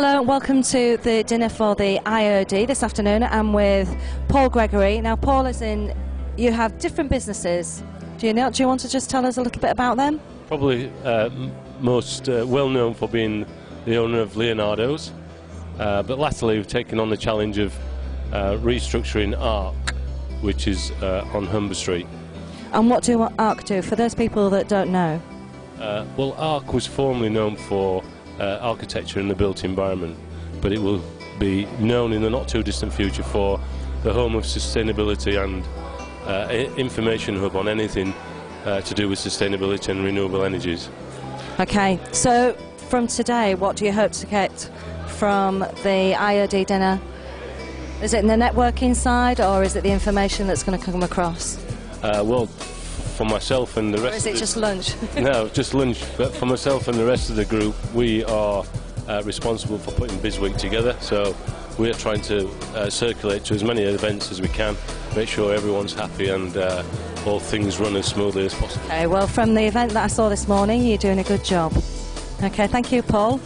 Hello, and welcome to the dinner for the IOD this afternoon. I'm with Paul Gregory. Now, Paul is in. You have different businesses. Do you know? Do you want to just tell us a little bit about them? Probably uh, most uh, well known for being the owner of Leonardo's, uh, but latterly we've taken on the challenge of uh, restructuring ARC, which is uh, on Humber Street. And what do ARC do for those people that don't know? Uh, well, ARC was formerly known for uh, architecture and the built environment, but it will be known in the not too distant future for the home of sustainability and uh, information hub on anything uh, to do with sustainability and renewable energies. Okay, so from today, what do you hope to get from the IOD dinner? Is it in the networking side, or is it the information that's going to come across, Uh, well, for myself and the or rest is of it the just lunch? no, just lunch. But for myself and the rest of the group, we are uh, responsible for putting BizWeek together. So we're trying to uh, circulate to as many events as we can, make sure everyone's happy and uh, all things run as smoothly as possible. okay, well, from the event that I saw this morning, you're doing a good job. Okay, thank you, Paul.